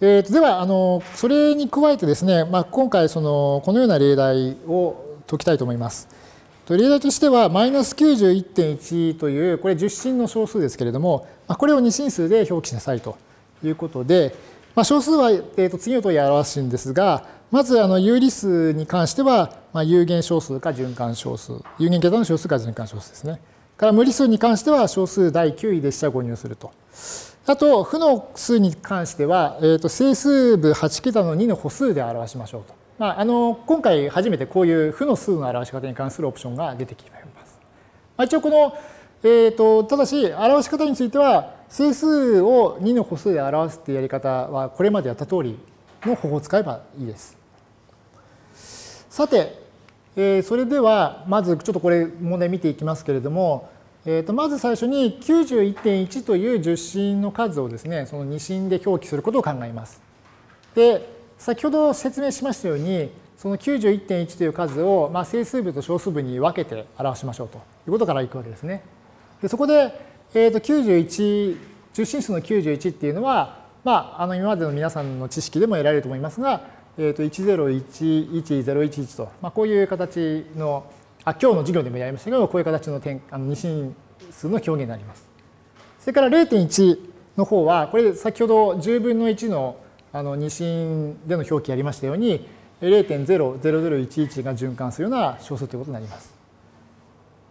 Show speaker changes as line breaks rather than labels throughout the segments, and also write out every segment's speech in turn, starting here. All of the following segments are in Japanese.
えー、とではあの、それに加えてですね、まあ、今回その、このような例題を解きたいと思います。例題としては、マイナス91.1という、これ10進の小数ですけれども、まあ、これを2進数で表記しなさいということで、まあ、小数は、えー、と次の通り表すんですが、まずあの有理数に関しては、まあ、有限小数か循環小数、有限桁の小数か循環小数ですね。から無理数に関しては小数第9位で下誤入すると。あと、負の数に関しては、えー、と整数部8桁の2の歩数で表しましょうと。まあ、あの今回初めてこういう負の数の表し方に関するオプションが出てきます。まあ、一応この、えーと、ただし表し方については整数を2の歩数で表すっていうやり方はこれまでやった通りの方法を使えばいいです。さて、えー、それではまずちょっとこれ問題見ていきますけれどもえー、とまず最初に91.1という10進の数をですね、その2進で表記することを考えます。で、先ほど説明しましたように、その91.1という数を、まあ、整数部と小数部に分けて表しましょうということからいくわけですね。でそこで、えー、と91、10進数の91っていうのは、まあ、あの今までの皆さんの知識でも得られると思いますが、えー、と1011011と、まあ、こういう形のあ今日の授業でもやりましたけど、こういう形の点あの二進数の表現になります。それから0.1の方は、これ先ほど10分の1のあの二進での表記やりましたように、0.00011が循環するような小数ということになります。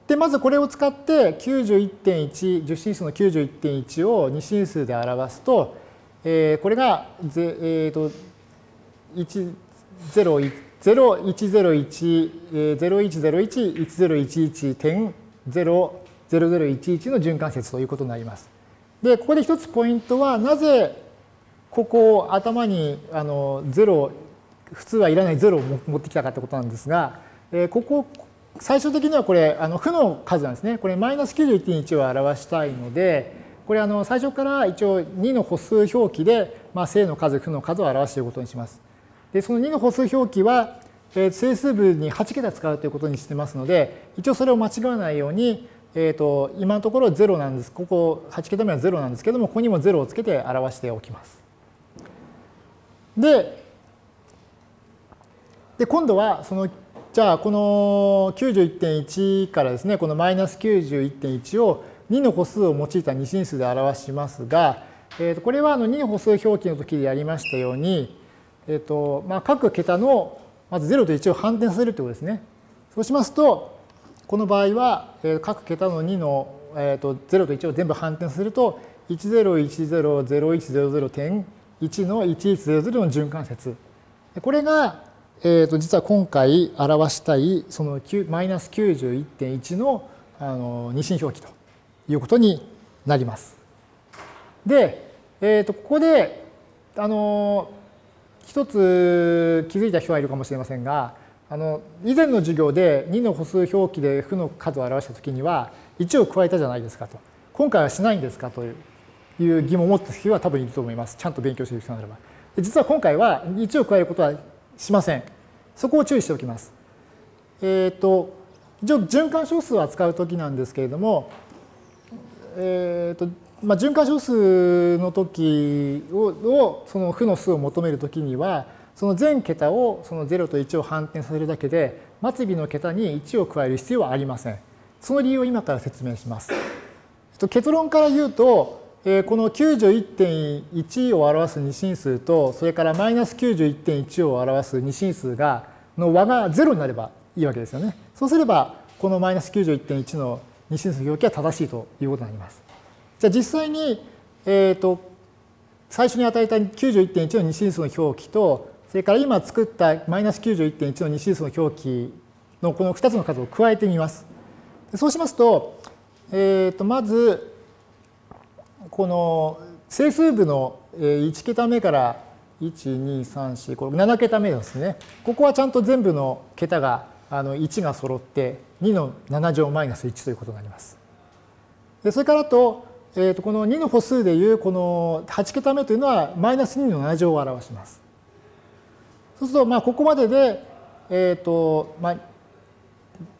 で、まずこれを使って91.1、10進数の91.1を二進数で表すと、えー、これが、えーと、0101-1011.0011の循環節ということになります。で、ここで一つポイントは、なぜここを頭にあの0、普通はいらない0を持ってきたかってことなんですが、えここ、最終的にはこれ、あの負の数なんですね。これマイナス91.1を表したいので、これあの最初から一応2の歩数表記で、まあ、正の数、負の数を表していることにします。で、その2の歩数表記は、えー、整数部に8桁使うということにしてますので、一応それを間違わないように、えーと、今のところ0なんです。ここ8桁目は0なんですけども、ここにも0をつけて表しておきます。で、で今度はそのじゃあこの91.1からですねこのマイナス91.1を2の歩数を用いた二進数で表しますが、えー、とこれはあの2の歩数表記の時でやりましたように、えーとまあ、各桁のまず0と1を反転させるということですね。そうしますと、この場合は、え各桁の2の、えー、と0と1を全部反転すると、10100100.1の1100の循環節。これが、えー、と実は今回表したいそのマイナス91.1のあの二進表記ということになります。で、えー、とここであの一つ気づいた人はいるかもしれませんが、あの以前の授業で2の歩数表記で負の数を表したときには1を加えたじゃないですかと。今回はしないんですかという疑問を持った人は多分いると思います。ちゃんと勉強している人ならば。実は今回は1を加えることはしません。そこを注意しておきます。えっ、ー、と、一応循環小数を扱うときなんですけれども、えっ、ー、と、まあ、循環小数の時ををその負の数を求める時にはその全桁をその0と1を反転させるだけで末尾の桁に1を加える必要はありません。その理由を今から説明します。結論から言うとこの91.1を表す二進数とそれからマイナス91.1を表す二進数がの和が0になればいいわけですよね。そうすればこのマイナス91.1の二進数表記は正しいということになります。じゃあ実際に、えーと、最初に与えた91.1の二進数の表記と、それから今作ったマイナス91.1の二進数の表記のこの2つの数を加えてみます。そうしますと、えー、とまず、この整数部の1桁目から1、2、3、4、これ7桁目ですね。ここはちゃんと全部の桁があの1が揃って2の7乗マイナス1ということになります。それからと、えー、とこの2の歩数でいうこの8桁目というのはマイナス2の7乗を表します。そうすると、まあ、ここまでで、え、ー、と、まあ、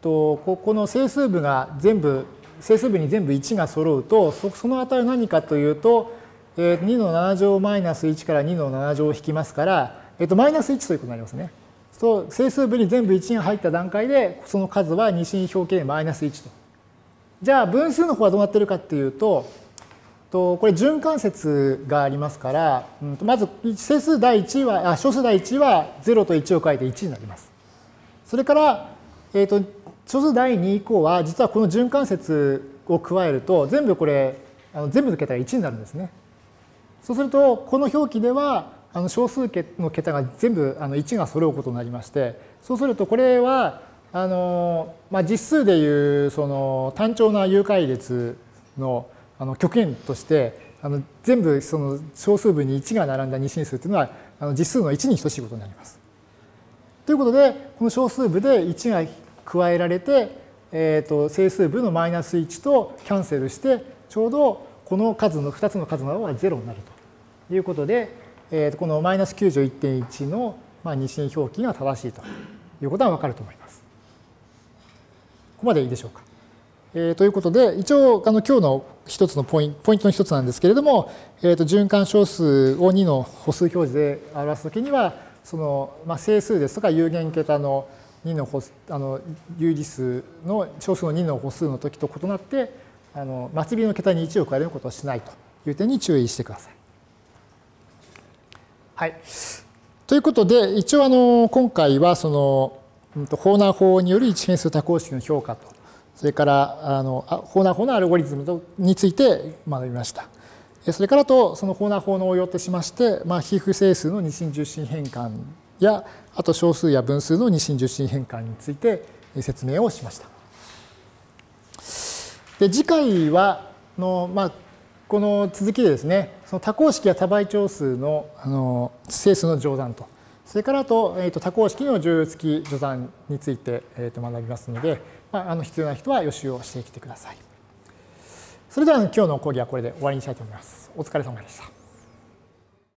とここの整数部が全部整数部に全部1が揃うとそその値は何かというと,、えー、2の7乗マイナス1から2の7乗を引きますから、えー、とマイナス1ということになりますね。そう整数部に全部1が入った段階でその数は二進表記でマイナス1と。じゃあ分数の方はどうなってるかっていうととこれ循環節がありますから、うん、とまず整数第1はあ小数第1は0と1を書いて1になります。それから、えーと、小数第2以降は実はこの循環節を加えると全部これあの全部の桁が1になるんですね。そうするとこの表記ではあの小数の桁が全部あの1が揃うことになりましてそうするとこれはあの、まあ、実数でいうその単調な有解列のあの極限としてあの全部その小数部に1が並んだ二進数というのはあの実数の1に等しいことになります。ということでこの小数部で1が加えられて、えー、と整数部のマイナス1とキャンセルしてちょうどこの数の2つの数の和は0になるということで、えー、とこのマイナス91.1のまあ二進表記が正しいということは分かると思います。ここまでいいでしょうか。えー、ということで、一応、あの今日の一つのポイントポイントの一つなんですけれども、えー、と循環小数を2の歩数表示で表すときには、その、まあ、整数ですとか有限桁の2の歩あの有理数の小数の2の歩数の時と異なって、あの末尾の桁に1を加えることをしないという点に注意してください。はい。ということで、一応あの今回はその、ホーナー法による一変数多項式の評価とそれからあのホーナー法のアルゴリズムについて学びました。それからとそのホーナー法の応用としまして、まあ、皮膚整数の二進十進変換やあと小数や分数の二進十進変換について説明をしました。で次回はの、まあ、この続きでですねその多項式や多倍長数のあの整数の乗算とそれからと,、えー、と多項式の重付き序算について、えー、と学びますのでまあ、あの必要な人は予習をしてきてください。それでは今日の講義はこれで終わりにしたいと思います。お疲れ様でした。